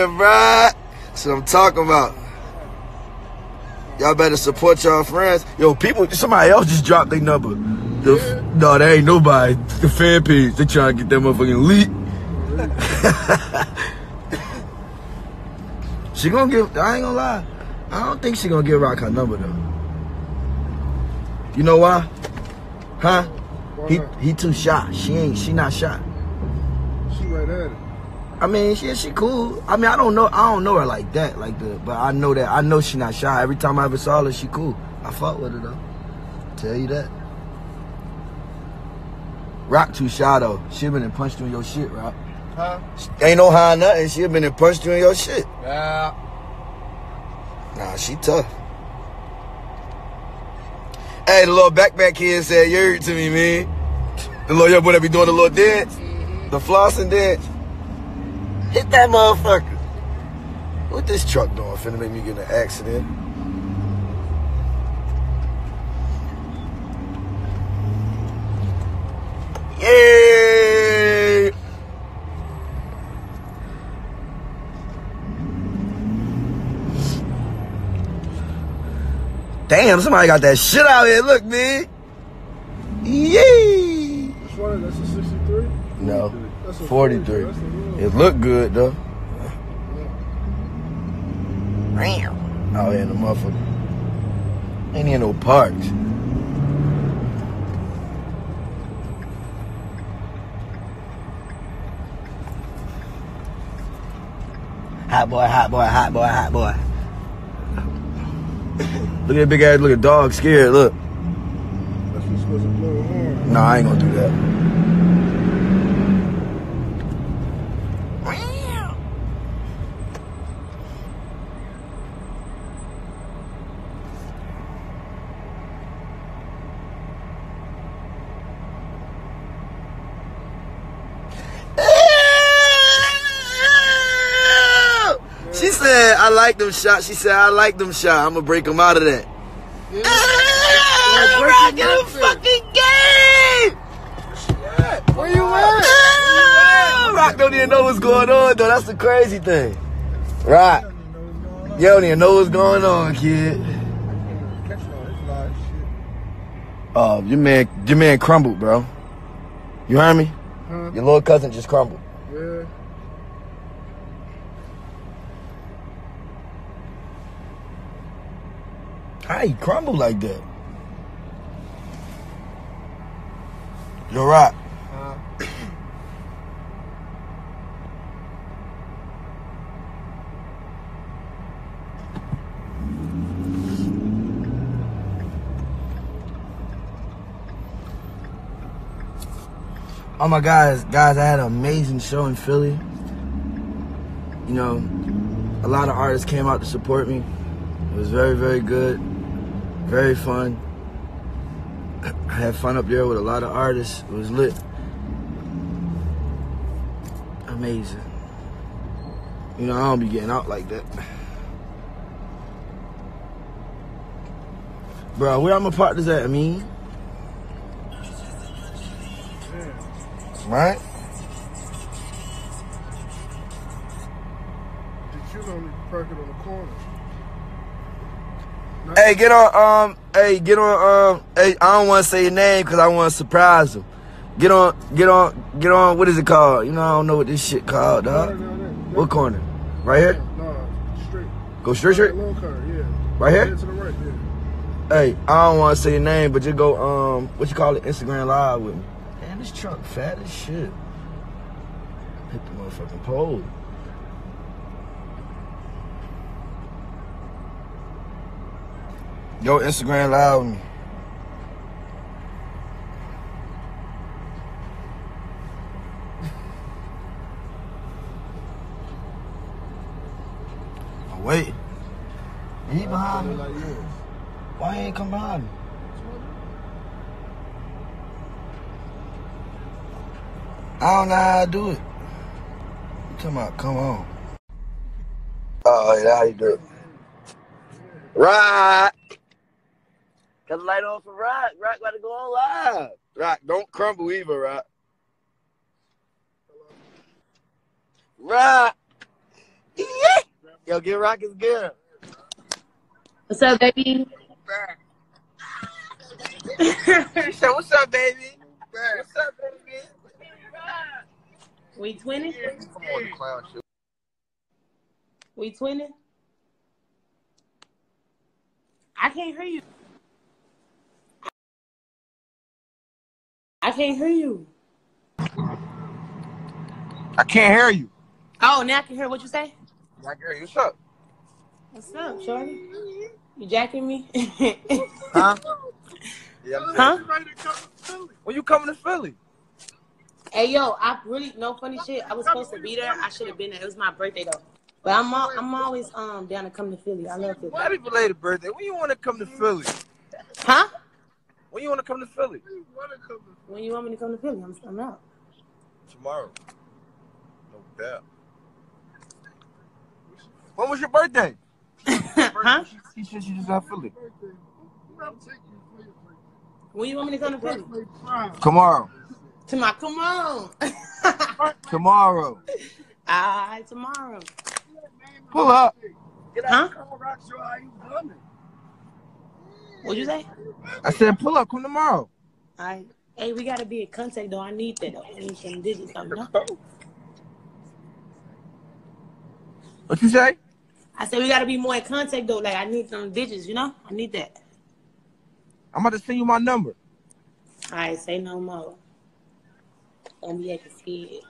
Yeah, right. That's what I'm talking about. Y'all better support y'all friends. Yo, people, somebody else just dropped their number. The, Yeah. No, there ain't nobody. The fan page, they trying to get that motherfucking leak. she gonna give, I ain't gonna lie. I don't think she gonna give Rock her number though. You know why? Huh? Why He he too shy. She ain't, she not shy. She right at it. I mean, she she cool. I mean, I don't know. I don't know her like that, like the. But I know that. I know she not shy. Every time I ever saw her, she cool. I fuck with her though. Tell you that. Rock too shy though. She been and punched you in your shit, Rock. Huh? Ain't no high nothing. She been and punched you in your shit. Yeah. Nah, she tough. Hey, the little backpack kid said, you heard to me, man. The little young boy that be doing the little dance, mm-hmm. the flossing dance. Hit that motherfucker. What this truck doing? Finna make me get in an accident. Yay! Damn, somebody got that shit out here. Look, man. Yay! Which one? That's a 63? No, That's a 43. That's the real. It looked good, though. Out here in the motherfucker. Ain't in no parks. Hot boy, hot boy, hot boy, hot boy. Look at that big ass, look at dog scared, look. That's what's supposed to blow a horn. No, I ain't gonna do that. She said, I like them shots. She said, I like them shots. I'm gonna break them out of that. Yeah. Ah, break Rock your in the fucking game! Where you at? Ah, Rock don't even know what's going on, though. That's the crazy thing. Rock, you don't even know what's going on, kid. Catch all this live shit. Oh, your man, your man crumbled, bro. You heard me? Your little cousin just crumbled. Yeah. How he crumbled like that? Yo, Rock. Huh? Oh my guys, guys, I had an amazing show in Philly. You know, a lot of artists came out to support me. It was very, very good, very fun. I had fun up there with a lot of artists. It was lit. Amazing. You know, I don't be getting out like that. Bro, where are my partners at, I mean? Right? Did you only park it on the corner? Hey, get on. Um, hey, get on. Um, hey, I don't want to say your name because I want to surprise him. Get on. Get on. Get on. What is it called? You know, I don't know what this shit called, dog. down there. What corner? Right here. No, straight. Go straight, straight. Long car, yeah. Right here? Yeah, to the right, yeah. Hey, I don't want to say your name, but just go. Um, what you call it? Instagram live with me. Man, this truck fat as shit. Hit the motherfucking pole. Go Instagram live me. Oh, wait. He behind me. Like. Why he ain't come behind me? I don't know how to do it. You talking about come on. Oh, yeah, how you do it? Rock! Got the light on for Rock. Rock got to go on live. Rock, don't crumble either, Rock. Rock! Yo, get Rockets good. What's up, baby? She said, "What's up, baby? What's up, baby?" we twinning? Come on, the clown shit. We twinning? I can't hear you. I can't hear you. I can't hear you. Oh, now I can hear what you say. I can hear you. What's up? What's up, shorty? You jacking me? Huh? Yeah. Huh? Ready to come to Philly. When you coming to Philly? Hey, yo, I really no funny shit. I was supposed to be there. I should have been there. It was my birthday though. But I'm all, I'm always um down to come to Philly. I love Philly. Happy belated birthday. When you want to come to Philly? Huh? When you want to come to Philly? You wanna come to When you want me to come to Philly, I'm, I'm out. Tomorrow. No doubt. When was your birthday? huh? She said she just got Philly. birthday? I'm taking you for your birthday. When you want me to come to Philly? Tomorrow. Tomorrow. Come on. Tomorrow. Alright, tomorrow. Pull up. Get Huh? out Huh? Rock Show, how you coming? What'd you say? I said pull up. Come tomorrow. Alright. Hey, we gotta be in contact though. I need that though. I need some digits, something. No? What you say? I said we gotta be more in contact though. Like I need some digits, you know? I need that. I'm about to send you my number. Alright, say no more. Don't be acting scared.